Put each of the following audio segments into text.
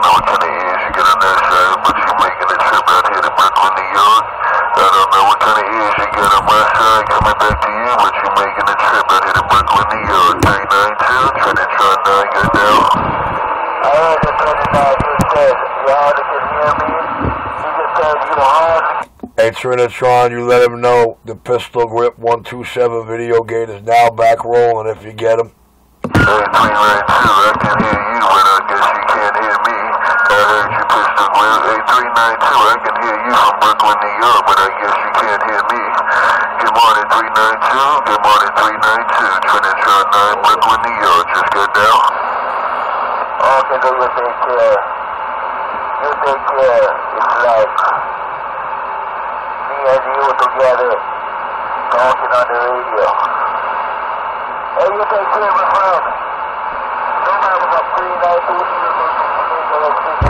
know what kind of ears you get on that side, but you making a trip out here to Brooklyn, New York. I don't know what kind of ears you get on my side coming back to you, but you making a trip out here to Brooklyn, New York. 392, Trinitron 9, good heard the 29 just said, you hardly can me. He just said you hardly Hey Trinitron, you let him know the pistol grip 127 video gate is now back rolling if you get him. Hey, 392, I can hear you, but I guess you 392, I can hear you from Brooklyn, New York, but I guess you can't hear me. Good morning, 392. Good morning, 392. Trinitron 9, Brooklyn, New York. Just good now. Okay, you take care. You take care. It's like me and you together talking on the radio. Take care, my friend. No matter what, 392,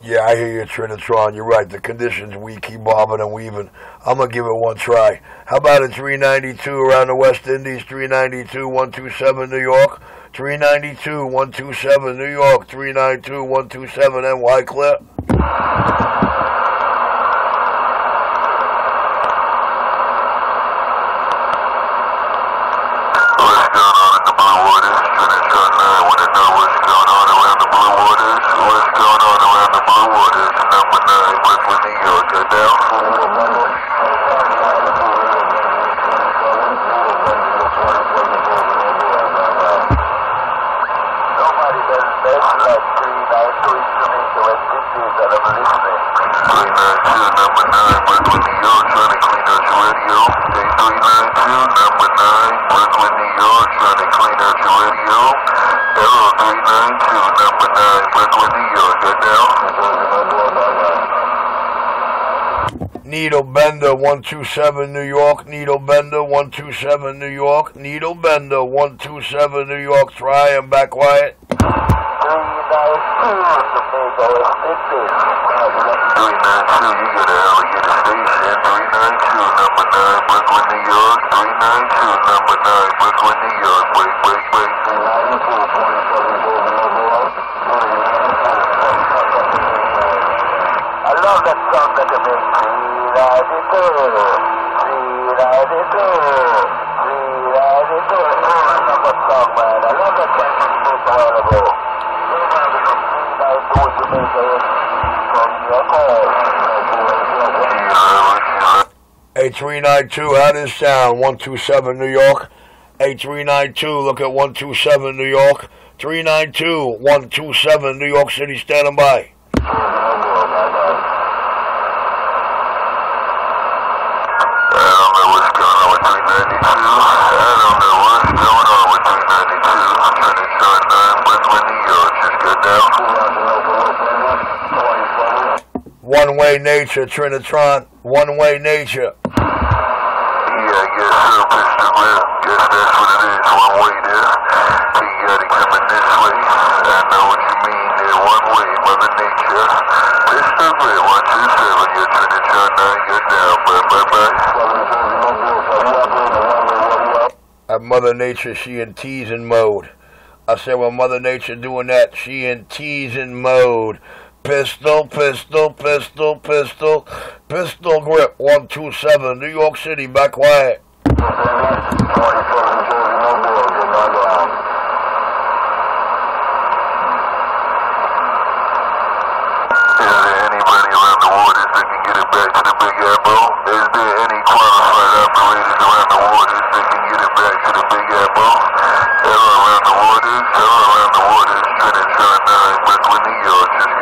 Yeah, I hear you, Trinitron. You're right. The conditions we keep bobbing and weaving. I'm gonna give it one try. How about a 392 around the West Indies? 392 127 New York. 392 127 New York. 392 127 NY Clip. What's going on in the blue waters? Trinitron 9, wanna know what's going on around the blue waters? What's going on around the blue waters? Number 9, Brooklyn, New York, good now? Nobody does best like 392 Jamaica, West Indies, and I'm listening. 392, number 9, Brooklyn, New York, trying to clean out your radio. Hey, 392, number 9, Brooklyn, New York, trying to clean out your radio. Hello, 392, number 9, Brooklyn, New York, good now? Needle Bender 127 New York. Needle Bender 127 New York. Needle Bender 127 New York. Try and back quiet. 392 Jamaica, West Indies. 392, you station. 392, number 9, Brooklyn, New York. 392, number 9, Brooklyn, New York. Wait, wait, wait. I love that song that you make. 392, 392, 392. 8392, how this sound? 127 New York. 8392, look at 127 New York. 392, 127 New York City, standing by. One way nature, Trinitron. One way nature. Mother Nature, she in teasing mode. I said, when Mother Nature doing that, she in teasing mode. Pistol, pistol, pistol, pistol, pistol grip, 127, New York City, back quiet. Is there anybody around the waters that can get it back to the Big Apple? Is there any qualified operators around the waters that can get it back to the Big Apple? Hello around the waters, hello around the waters, Trinitron 9, Brooklyn, New York, just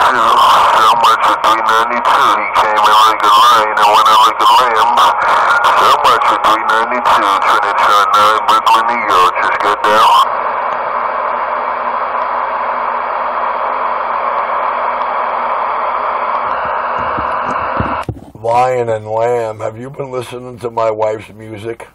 So much for 392. He came in like a lion and lamb. So much for 392. Trinitron 9, Brooklyn, New York. Just get down. Lion and Lamb. Have you been listening to my wife's music?